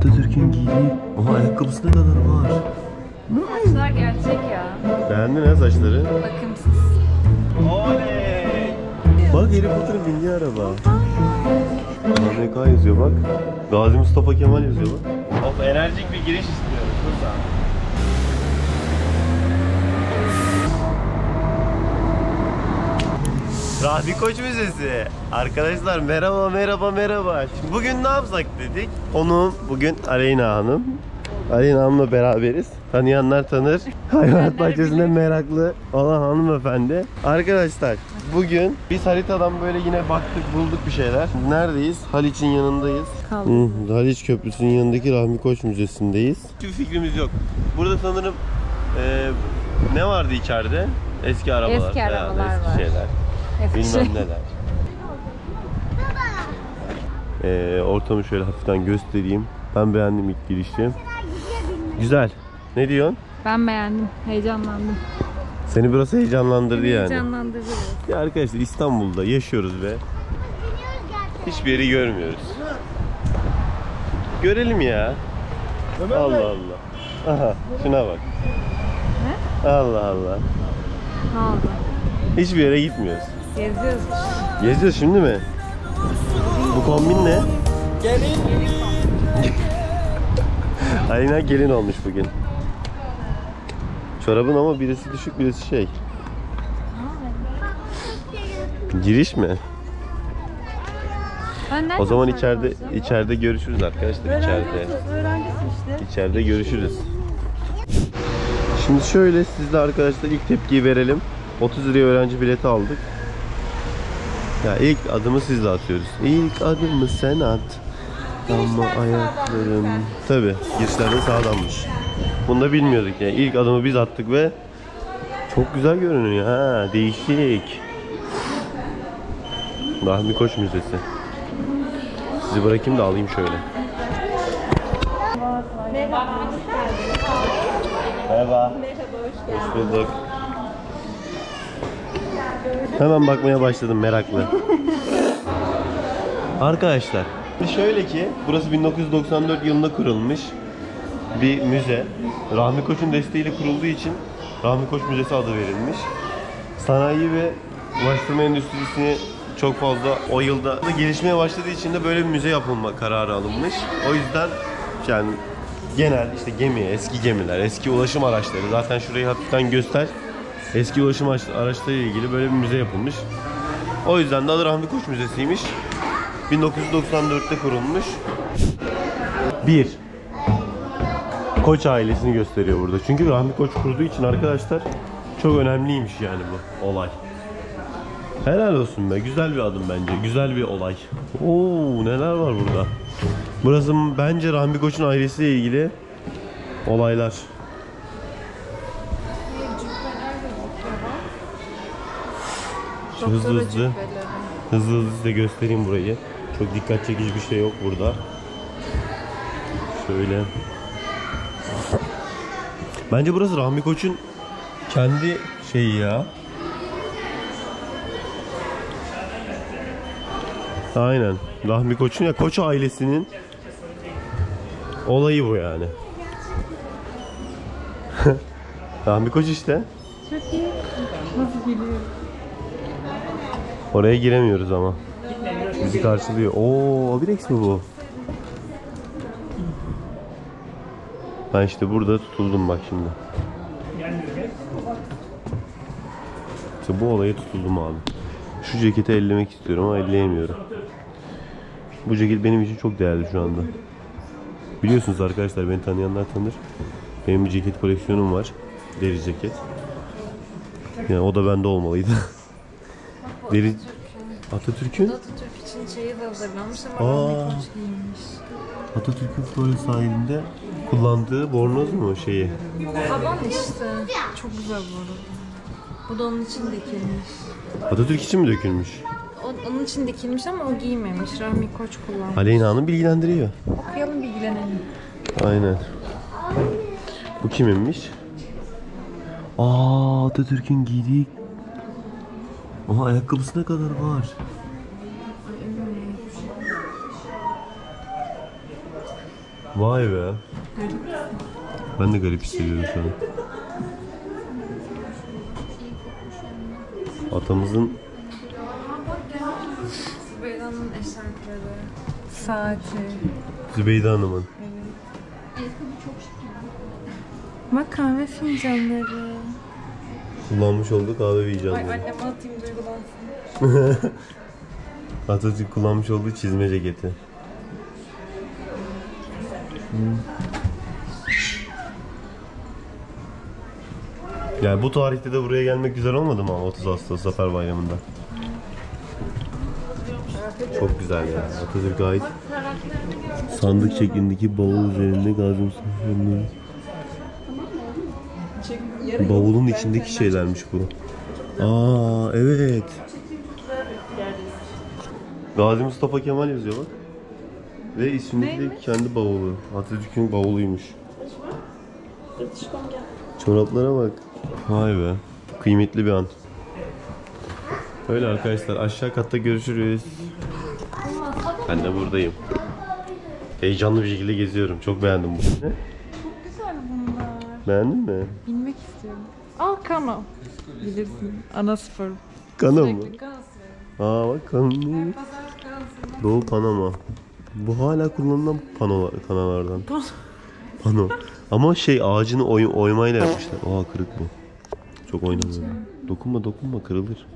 Atatürk'ün giydiği Oha ayakkabısı ne kadar var. Saçlar gerçek ya. Beğendin ha saçları? Bakımsız. Oley! Bak Harry Potter'ın bindiği araba. AMK yazıyor bak. Gazi Mustafa Kemal yazıyor bak. Of enerjik bir giriş istiyoruz. Burada. Rahmi Koç Müzesi. Arkadaşlar merhaba merhaba merhaba. Şimdi bugün ne yapsak dedik. Konuğum bugün Aleyna Hanım. Aleyna Hanım'la beraberiz. Tanıyanlar tanır. Hayvanat bahçesinde meraklı olan hanımefendi. Arkadaşlar bugün biz haritadan böyle yine baktık bulduk bir şeyler. Neredeyiz? Haliç'in yanındayız. Kaldı. Hı, Haliç Köprüsü'nün yanındaki Rahmi Koç Müzesi'ndeyiz. Hiçbir fikrimiz yok. Burada sanırım e, ne vardı içeride? Eski arabalar. Eski arabalar eski var. şeyler. Bilmem neler. Ee, ortamı şöyle hafiften göstereyim. Ben beğendim ilk girişi. Güzel. Ne diyorsun? Ben beğendim. Heyecanlandım. Seni burası heyecanlandırdı yani. Heyecanlandırdı. Ya arkadaşlar İstanbul'da yaşıyoruz ve hiçbir yeri görmüyoruz. Görelim ya. Allah Allah. Aha şuna bak. Allah Allah. Ne oldu? Hiçbir yere gitmiyoruz. Geziyoruz. Geziyoruz şimdi mi? Bu kombin ne? Aynen gelin olmuş bugün. Çorabın ama birisi düşük birisi şey. Giriş mi? O zaman içeride içeride görüşürüz arkadaşlar içeride. İçeride görüşürüz. Şimdi şöyle sizle arkadaşlar ilk tepkiyi verelim. 30 liraya öğrenci bileti aldık. Ya ilk adımı sizle atıyoruz. İlk adımı sen at. Ama ayaklarım. Tabi girişlerde sağdanmış. Bunu da bilmiyorduk yani. İlk adımı biz attık ve çok güzel görünüyor ha. Değişik. Rahmi Koç Müzesi. Sizi bırakayım da alayım şöyle. Merhaba. Hoş bulduk. Hemen bakmaya başladım meraklı. Arkadaşlar, şöyle ki burası 1994 yılında kurulmuş bir müze. Rahmi Koç'un desteğiyle kurulduğu için Rahmi Koç Müzesi adı verilmiş. Sanayi ve ulaştırma endüstrisini çok fazla o yılda da gelişmeye başladığı için de böyle bir müze yapılma kararı alınmış. O yüzden yani genel işte gemi, eski gemiler, eski ulaşım araçları zaten şurayı hafiften göster. Eski ulaşım araç- araçlarıyla ilgili böyle bir müze yapılmış. O yüzden de adı Rahmi Koç Müzesi'ymiş. 1994'te kurulmuş. 1. Koç ailesini gösteriyor burada. Çünkü Rahmi Koç kurduğu için arkadaşlar çok önemliymiş yani bu olay. Helal olsun be. Güzel bir adım bence. Güzel bir olay. Oo neler var burada. Burası bence Rahmi Koç'un ailesiyle ilgili olaylar. Hızlı Doktora hızlı. cübbeleri. Hızlı hızlı size göstereyim burayı. Çok dikkat çekici bir şey yok burada. Şöyle. Bence burası Rahmi Koç'un kendi şeyi ya. Aynen. Rahmi Koç'un ya Koç ailesinin olayı bu yani. Rahmi Koç işte. Çok iyi. Nasıl geliyor? Oraya giremiyoruz ama. Bizi karşılıyor. Oo, Abirex mi bu? Ben işte burada tutuldum bak şimdi. İşte bu olaya tutuldum abi. Şu ceketi ellemek istiyorum ama elleyemiyorum. Bu ceket benim için çok değerli şu anda. Biliyorsunuz arkadaşlar beni tanıyanlar tanır. Benim bir ceket koleksiyonum var. Deri ceket. Yani o da bende olmalıydı. Deri Atatürk'ün Atatürk için şeyi de hazırlanmış ama Aa. Rahmi Koç giymiş. Atatürk'ün Florya sahilinde kullandığı bornoz mu şeyi? Taban işte. Çok güzel bu arada. Bu da onun için dikilmiş. Atatürk için mi dökülmüş? O, onun için dikilmiş ama o giymemiş. Rahmi Koç kullanmış. Aleyna Hanım bilgilendiriyor. Okuyalım bilgilenelim. Aynen. Bu kiminmiş? Aa Atatürk'ün giydiği Oha ayakkabısı ne kadar var? Vay be. Ben de garip hissediyorum şu an. Atamızın Zübeyda'nın eşarpları. Saati. Zübeyde Hanım'ın. Bak kahve fincanları. kullanmış olduğu kahve Ay icanları. anneme atayım. Atatürk kullanmış olduğu çizme ceketi. Yani bu tarihte de buraya gelmek güzel olmadı mı ama 30 Ağustos Zafer Bayramı'nda? Çok güzel ya. Atatürk'e ait sandık şeklindeki bavul üzerinde Gazi Mustafa'nın Bavulun içindeki şeylermiş bu. Aa evet. Gazi Mustafa Kemal yazıyor bak. Ve ismindeki de kendi bavulu. Atatürk'ün bavuluymuş. Çoraplara bak. Vay be. Kıymetli bir an. Öyle arkadaşlar aşağı katta görüşürüz. Ben de buradayım. Heyecanlı bir şekilde geziyorum. Çok beğendim bunu. Ne? Güzel bunlar. Beğendin mi? Bilmek istiyorum. Al kano. Bilirsin. Ana spor. Kana mı? Sürekli kano sıra. Aa bak kan neymiş? Pazar kanasında. Doğu Panama. Bu hala kullanılan pano kanalardan. Pano. Ama şey ağacını oy, oymayla yapmışlar. Aa kırık bu. Çok oynamıyor. Dokunma dokunma kırılır.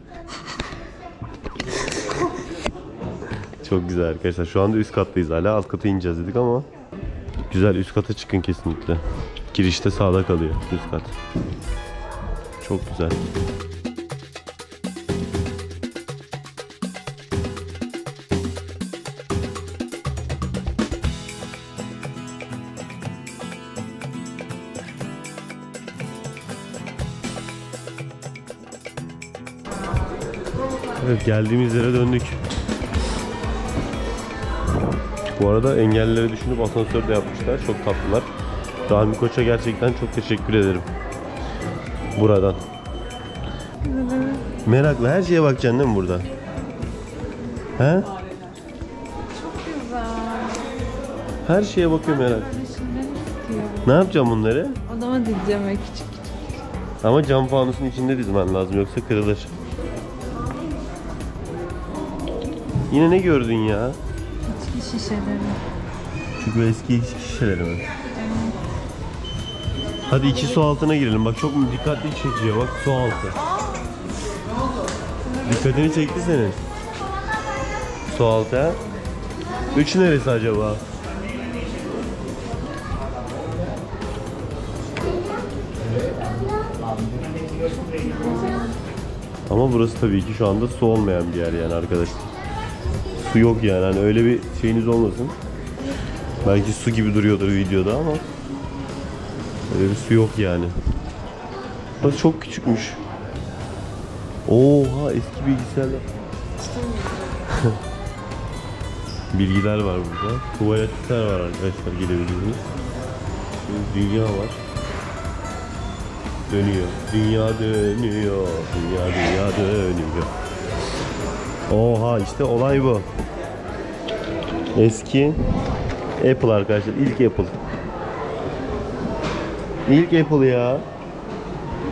Çok güzel arkadaşlar. Şu anda üst kattayız hala. Alt kata ineceğiz dedik ama güzel üst kata çıkın kesinlikle. Girişte sağda kalıyor üst kat. Çok güzel. Geldiğimiz yere döndük. Bu arada engellilere düşünüp asansör de yapmışlar. Çok tatlılar. Rahmi Koç'a gerçekten çok teşekkür ederim. Buradan. Meraklı her şeye bakacaksın değil mi burada? He? Güzel. Her şeye bakıyor merak. Ne yapacağım bunları? Odama dizeceğim küçük küçük. Ama cam fanusun içinde dizmen lazım yoksa kırılır. Yine ne gördün ya? İçki şişeleri. Çünkü eski içki şişeleri mi? Hadi iki su altına girelim. Bak çok dikkatli çekiyor. Bak su altı. Dikkatini çekti senin. Su altı ha? Üç neresi acaba? Ama burası tabii ki şu anda su olmayan bir yer yani arkadaşlar. Su yok yani hani öyle bir şeyiniz olmasın. Belki su gibi duruyordur videoda ama öyle bir su yok yani. Burası çok küçükmüş. Oha eski bilgisayarlar. Bilgiler var burada. Tuvaletler var arkadaşlar gelebilirsiniz. Şimdi Dünya var. Dönüyor. Dünya dönüyor. Dünya dünya dönüyor. Oha işte olay bu. Eski Apple arkadaşlar. ilk Apple. İlk Apple ya.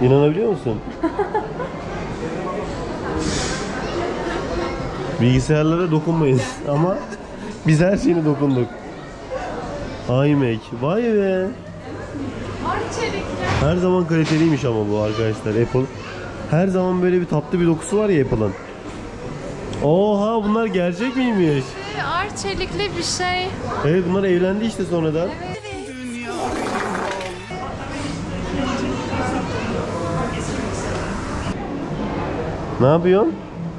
İnanabiliyor musun? Bilgisayarlara dokunmayın ama biz her şeyine dokunduk. iMac. Vay be. Her zaman kaliteliymiş ama bu arkadaşlar Apple. Her zaman böyle bir tatlı bir dokusu var ya Apple'ın. Oha bunlar gerçek miymiş? Ar çelikli bir şey. Evet bunlar evlendi işte sonradan. Ne yapıyorsun?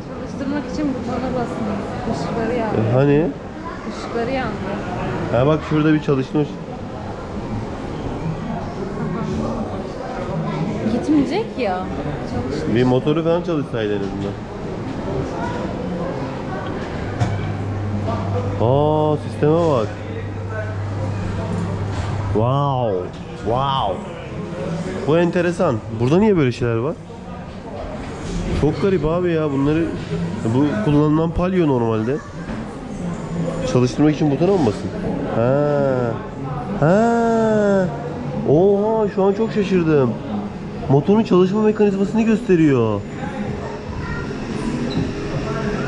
Çalıştırmak için butona basın. Işıkları yandı. E, Hani? Işıkları yandı. Ha bak şurada bir çalışmış. Gitmeyecek ya. Çalış. Bir motoru falan çalışsaydı en azından. Aa sisteme bak. Wow. Wow. Bu enteresan. Burada niye böyle şeyler var? Çok garip abi ya bunları bu kullanılan palyo normalde. Çalıştırmak için butona mı basın? Ha. Ha. Oha şu an çok şaşırdım. Motorun çalışma mekanizmasını gösteriyor.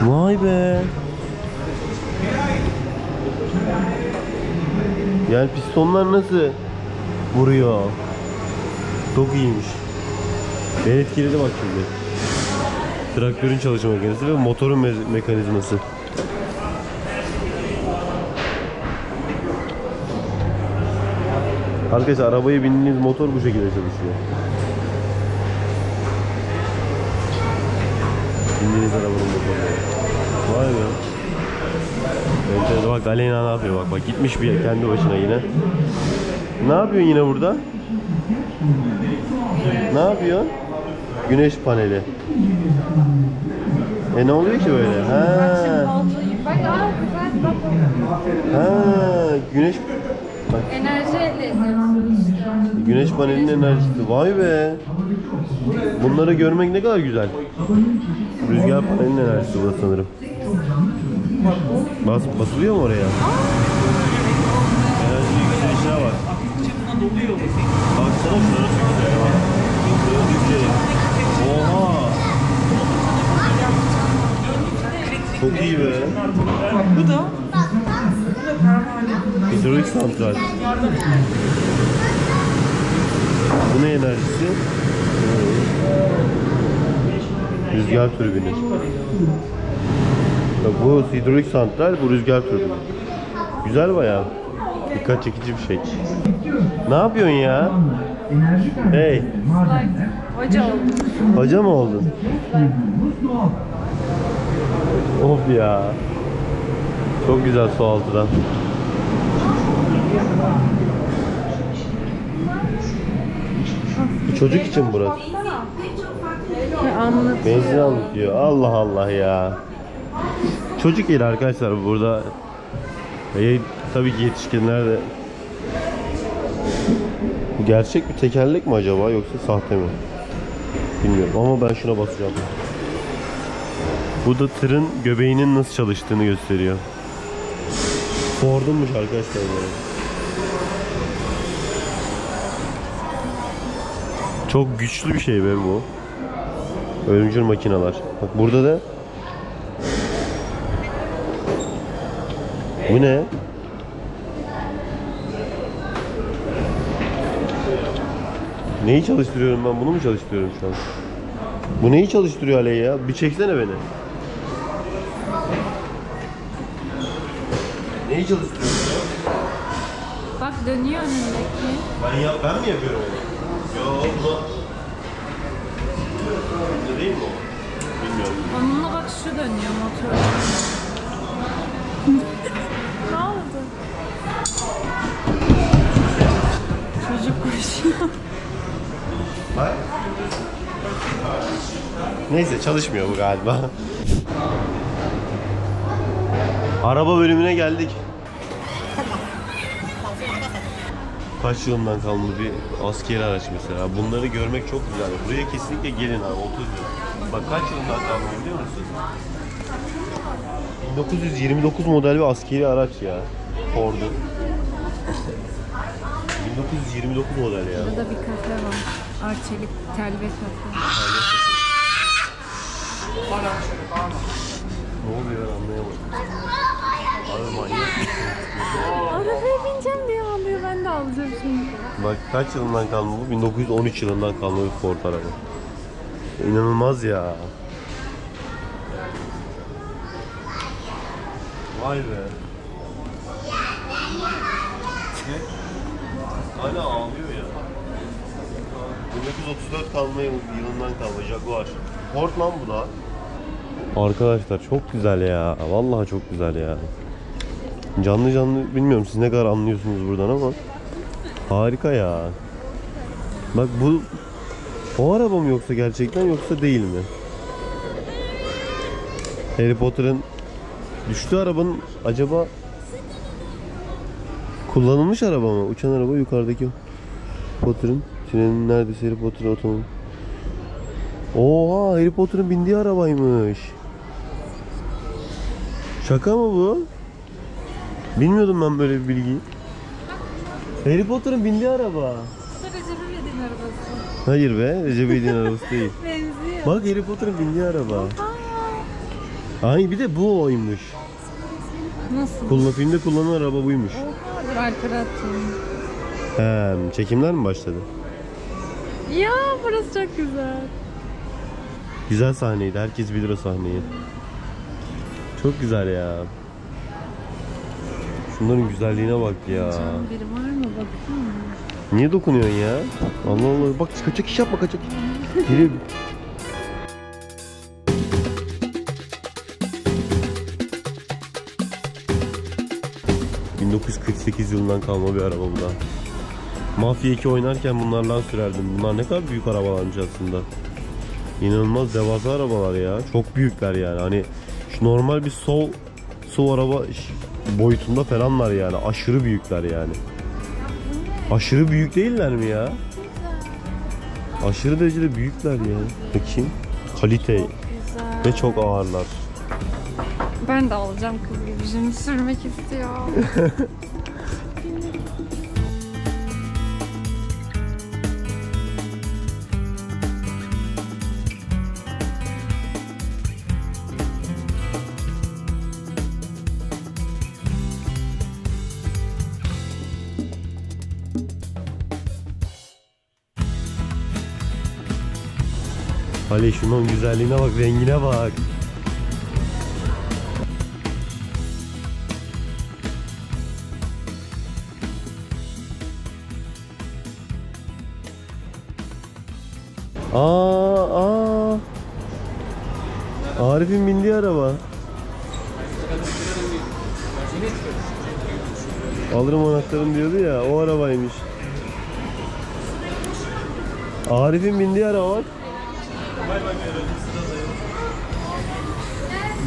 Vay be. Yani pistonlar nasıl vuruyor? Çok iyiymiş. Ben etkiledi bak şimdi. Traktörün çalışma mekanizması ve motorun me- mekanizması. Arkadaşlar arabaya bindiğiniz motor bu şekilde çalışıyor. Bindiğiniz arabanın motoru. Vay be. Bak Aleyna ne yapıyor bak bak gitmiş bir kendi başına yine. Ne yapıyorsun yine burada? Ne yapıyorsun? Güneş paneli. E ne oluyor ki böyle? Ha, ha güneş bak, Enerji elde güneş panelinin enerjisi. Vay be. Bunları görmek ne kadar güzel. Rüzgar panelinin enerjisi bu da sanırım. Bas, basılıyor mu oraya? Enerji yükselişine bak. Baksana. Gördükçe. Oha. Çok iyi be. Bu da Hidrolik santral. Bu ne enerjisi? Rüzgar türbini. Bak Bu hidrolik santral, bu rüzgar türbini. Güzel bayağı. Dikkat çekici bir şey. Ne yapıyorsun ya? Hey, Hoca oldu. hoca mı oldun? Of ya. Çok güzel su altıdan. Bu Çocuk için burası. Benzin anlatıyor. Allah Allah ya. Çocuk yeri arkadaşlar burada. Tabii ki yetişkinler de. Gerçek bir tekerlek mi acaba yoksa sahte mi? Bilmiyorum ama ben şuna basacağım. Bu da tırın göbeğinin nasıl çalıştığını gösteriyor. Ford'unmuş arkadaşlar böyle. Çok güçlü bir şey be bu. Ölümcül makineler. Bak burada da Bu ne? Neyi çalıştırıyorum ben? Bunu mu çalıştırıyorum şu an? Bu neyi çalıştırıyor Aley ya? Bir çeksene beni. Neyi çalıştırıyorsun ya? Bak dönüyor önündeki. Ben, ya, ben mi yapıyorum onu? Yo bu... Bu değil mi o? Bilmiyorum. Onunla bak şu dönüyor motor. Neyse çalışmıyor bu galiba. Araba bölümüne geldik. Kaç yılından kalma bir askeri araç mesela. Bunları görmek çok güzel. Buraya kesinlikle gelin abi 30 yıl. Bak kaç yılından kalma biliyor musun? 1929 model bir askeri araç ya. Ford'un. 1929 model ya. Burada bir kafe var. Arçelik telve kafe. Ne oluyor anlayamadım. Abi manyak. Arabaya bineceğim diye ağlıyor. Ben de alacağım şimdi. Bak kaç yılından kalma bu? 1913 yılından kalma bir Ford araba. İnanılmaz ya. Vay be. Hala ağlıyor ya. 1934 kalma yıl- yılından kalma Jaguar. Ford lan bu da. Arkadaşlar çok güzel ya. Vallahi çok güzel ya. Canlı canlı bilmiyorum siz ne kadar anlıyorsunuz buradan ama harika ya. Bak bu o araba mı yoksa gerçekten yoksa değil mi? Harry Potter'ın düştüğü arabanın acaba kullanılmış araba mı? Uçan araba yukarıdaki Potter'ın trenin neredeyse Harry Potter otomobil. Oha Harry Potter'ın bindiği arabaymış. Şaka mı bu? Bilmiyordum ben böyle bir bilgiyi. Harry Potter'ın bindiği araba. Bu da Recep İvedik'in arabası. Hayır be, Recep İvedik'in arabası değil. Benziyor. Bak Harry Potter'ın bindiği araba. Ay bir de bu oymuş. Nasıl? Kullan filmde kullanılan araba buymuş. Oha dur Alper'e atayım. He, çekimler mi başladı? Ya burası çok güzel. Güzel sahneydi. Herkes bilir o sahneyi. Çok güzel ya. Şunların güzelliğine bak ya. Can biri var mı bakayım mı? Niye dokunuyorsun ya? Allah Allah. Bak kaçak iş yapma kaçak. Geri. ...1948 yılından kalma bir araba bu da. Mafya 2 oynarken bunlarla sürerdim. Bunlar ne kadar büyük arabalarmış aslında. İnanılmaz devasa arabalar ya. Çok büyükler yani. Hani şu normal bir sol su araba boyutunda falanlar yani. Aşırı büyükler yani. Aşırı büyük değiller mi ya? Aşırı derecede büyükler ya. Bakayım. Kalite ve çok ağırlar. Ben de alacağım kız gibi. Şimdi sürmek istiyor. Ali şunun güzelliğine bak, rengine bak. Aa, aa. Arif'in bindiği araba. Alırım anahtarım diyordu ya, o arabaymış. Arif'in bindiği araba bak.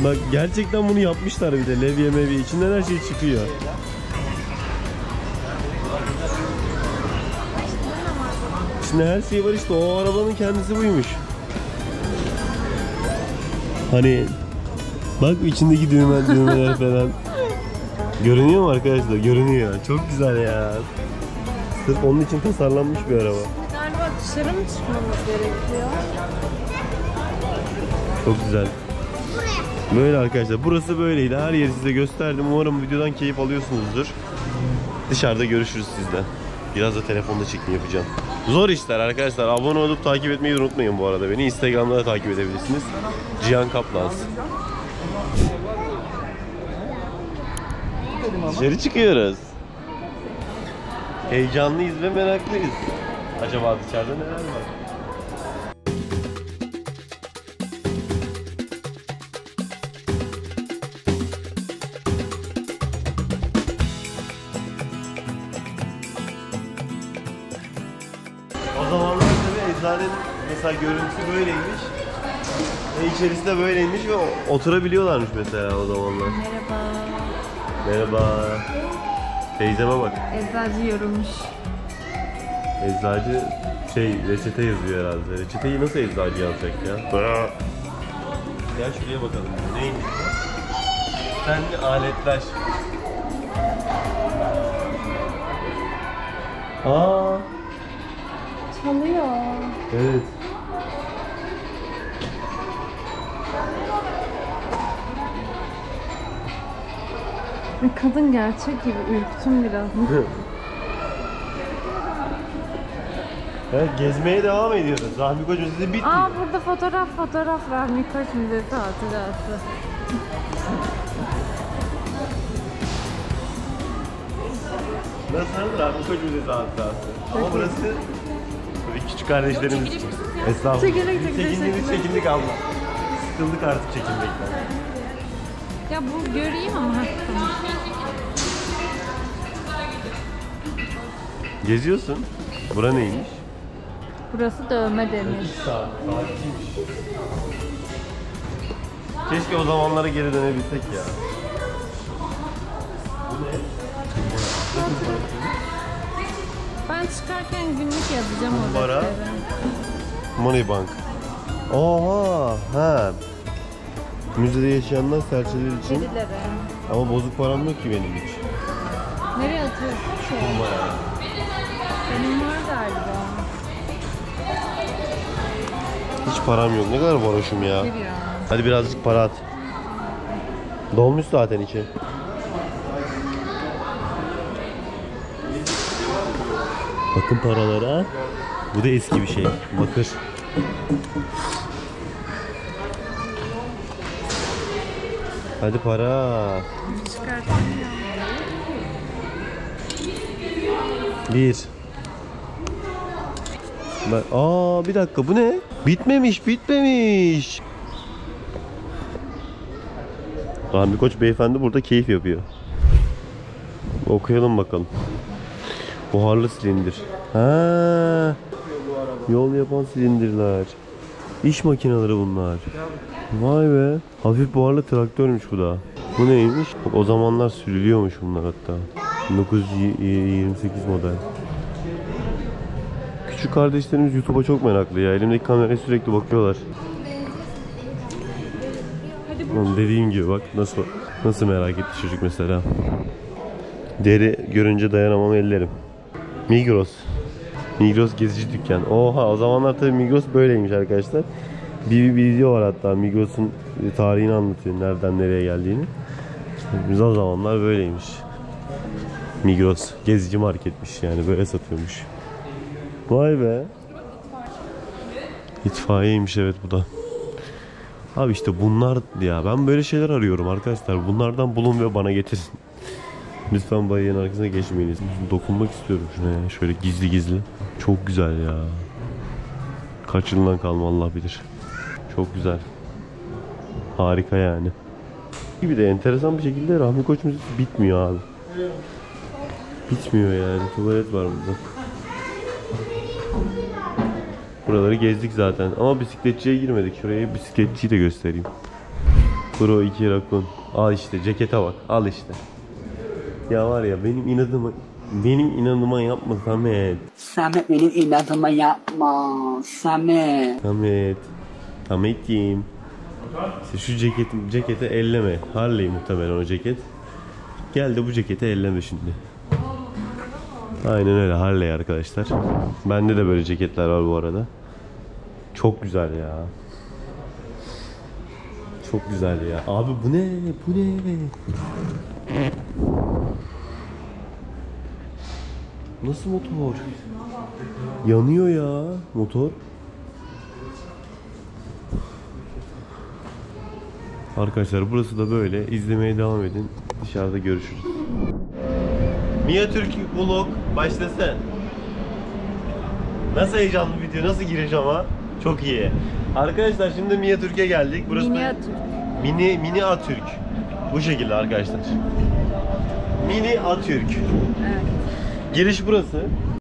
Bak gerçekten bunu yapmışlar bir de levye mevye içinden her şey çıkıyor. İçinde her şey var işte o arabanın kendisi buymuş. Hani bak içindeki düğme düğmeler falan. Görünüyor mu arkadaşlar? Görünüyor. Çok güzel ya. Sırf onun için tasarlanmış bir araba. Galiba dışarı mı çıkmamız gerekiyor? Çok güzel. Böyle arkadaşlar. Burası böyleydi. Her yeri size gösterdim. Umarım videodan keyif alıyorsunuzdur. Dışarıda görüşürüz sizden. Biraz da telefonda çekim yapacağım. Zor işler arkadaşlar. Abone olup takip etmeyi unutmayın bu arada beni. Instagram'da da takip edebilirsiniz. Cihan Kaplans. Dışarı çıkıyoruz. Heyecanlıyız ve meraklıyız. Acaba dışarıda neler var? Tabii eczanenin mesela görüntüsü böyleymiş. Ve içerisi de böyleymiş ve oturabiliyorlarmış mesela o zamanlar. Merhaba. Merhaba. Teyzeme bak. Eczacı yorulmuş. Eczacı şey reçete yazıyor herhalde. Reçeteyi nasıl eczacı yazacak ya? Gel şuraya bakalım. Neymiş bu? Sen aletler. Aa. Evet. Ve Kadın gerçek gibi ürktüm biraz. Evet, gezmeye devam ediyoruz. Rahmi Koç Müzesi bitmiyor. Aa burada fotoğraf fotoğraf Rahmi Koç Müzesi hatırası. Nasıl? Rahmi Koç Müzesi hatırası. Ama burası küçük kardeşlerimiz için. Estağfurullah. Çekirdek, Çekindik, çekirdek. çekindik abla. Sıkıldık artık çekinmekten. Ya bu göreyim ama. Geziyorsun. Bura neymiş? Burası dövme demir. Saat. Keşke o zamanlara geri dönebilsek ya. Ben çıkarken günlük yazacağım o Para. defteri. Money Bank. Oha, ha. Müzede yaşayanlar serçeler için. Kedilere. Ama bozuk param yok ki benim hiç. Nereye atıyorsun? Şu an. Benim var galiba. Hiç param yok. Ne kadar varoşum ya. Bir ya. Hadi birazcık para at. Dolmuş zaten içi. Bakın paralara. Bu da eski bir şey. Bakır. Hadi para. Bir. Ben, aa bir dakika bu ne? Bitmemiş bitmemiş. Rahmi Koç beyefendi burada keyif yapıyor. Okuyalım bakalım. Buharlı silindir. Ha. Yol yapan silindirler. İş makineleri bunlar. Vay be. Hafif buharlı traktörmüş bu da. Bu neymiş? Bak, o zamanlar sürülüyormuş bunlar hatta. 1928 model. Küçük kardeşlerimiz YouTube'a çok meraklı ya. Elimdeki kameraya sürekli bakıyorlar. Oğlum dediğim gibi bak nasıl nasıl merak etti çocuk mesela. Deri görünce dayanamam ellerim. Migros. Migros gezici dükkan. Oha o zamanlar tabii Migros böyleymiş arkadaşlar. Bir, bir video var hatta Migros'un tarihini anlatıyor. Nereden nereye geldiğini. Biz o zamanlar böyleymiş. Migros gezici marketmiş yani böyle satıyormuş. Vay be. İtfaiyeymiş evet bu da. Abi işte bunlar ya ben böyle şeyler arıyorum arkadaşlar. Bunlardan bulun ve bana getirin. Lütfen bayığın arkasına geçmeyiniz. Dokunmak istiyorum şuna ya. Şöyle gizli gizli. Çok güzel ya. Kaç yıldan kalma Allah bilir. Çok güzel. Harika yani. Gibi de enteresan bir şekilde Rahmi Koç müzesi bitmiyor abi. Bitmiyor yani. Tuvalet var burada. Buraları gezdik zaten. Ama bisikletçiye girmedik. Şuraya bisikletçiyi de göstereyim. Pro 2 Rakun. Al işte cekete bak. Al işte. Ya var ya benim inadıma benim inanıma yapma Samet. Samet benim inadıma yapma. Samet. Samet. Samet'ciğim. İşte şu ceketim, ceketi elleme. Harley muhtemelen o ceket. Gel de bu ceketi elleme şimdi. Aynen öyle Harley arkadaşlar. Bende de böyle ceketler var bu arada. Çok güzel ya. Çok güzel ya. Abi bu ne? Bu ne? Nasıl motor? Yanıyor ya motor. Arkadaşlar burası da böyle. İzlemeye devam edin. Dışarıda görüşürüz. Mia Türk vlog başlasın. Nasıl heyecanlı video, nasıl gireceğim ha? Çok iyi. Arkadaşlar şimdi Mia Türk'e geldik. Burası da- Miniatür. Mini Mini Atürk. Bu şekilde arkadaşlar. Mini Atürk. Evet. Giriş burası.